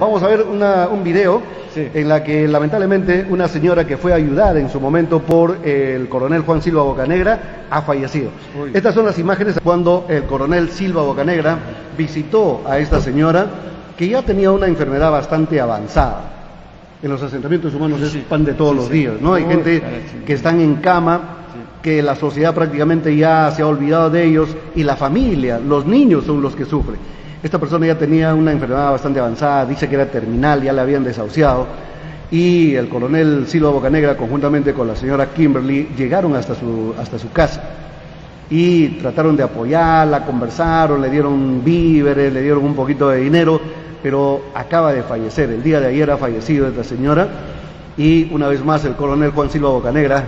Vamos a ver una, un video Sí. en la que lamentablemente una señora que fue ayudada en su momento por el coronel Juan Silva Bocanegra ha fallecido. Uy. Estas son las imágenes cuando el coronel Silva Bocanegra visitó a esta señora que ya tenía una enfermedad bastante avanzada. En los asentamientos humanos es pan de todos Sí, los sí. días, ¿no? Hay Uy, gente que están en cama, que la sociedad prácticamente ya se ha olvidado de ellos y la familia, los niños son los que sufren. Esta persona ya tenía una enfermedad bastante avanzada, dice que era terminal, ya la habían desahuciado y el coronel Silva Bocanegra conjuntamente con la señora Kimberly llegaron hasta su, hasta su casa y trataron de apoyarla, conversaron, le dieron víveres, le dieron un poquito de dinero, pero acaba de fallecer. El día de ayer ha fallecido esta señora y una vez más el coronel Juan Silva Bocanegra,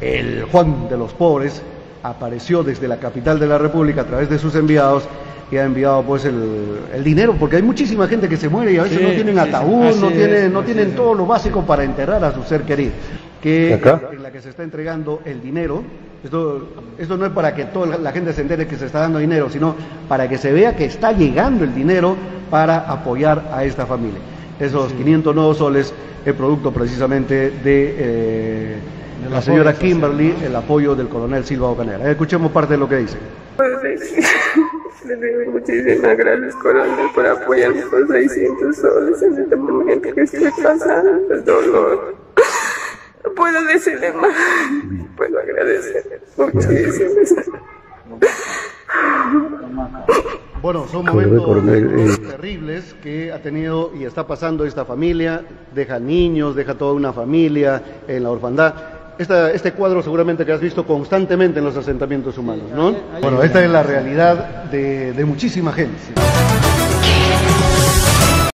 el Juan de los pobres, apareció desde la capital de la República a través de sus enviados y ha enviado pues el, el dinero, porque hay muchísima gente que se muere y a veces Sí, no tienen sí, sí. ataúd, no es, tienen, no tienen todo lo básico para enterrar a su ser querido. Que ¿Acá? en la que se está entregando el dinero. Esto, esto no es para que toda la gente se entere que se está dando dinero, sino para que se vea que está llegando el dinero para apoyar a esta familia. Esos 500 nuevos soles es producto precisamente de, eh, La señora Kimberly, el apoyo del coronel Silva Bocanera. Escuchemos parte de lo que dice. Le doy muchísimas gracias, coronel, por apoyarme con 600 soles en este momento que estoy pasando el dolor. No puedo decirle más. Puedo agradecer muchísimo. Bueno, son momentos coronel, eh. terribles que ha tenido y está pasando esta familia, deja niños, deja toda una familia en la orfandad. Esta- este cuadro seguramente que has visto constantemente en los asentamientos humanos, ¿no? Bueno, esta es la realidad de, de muchísima gente.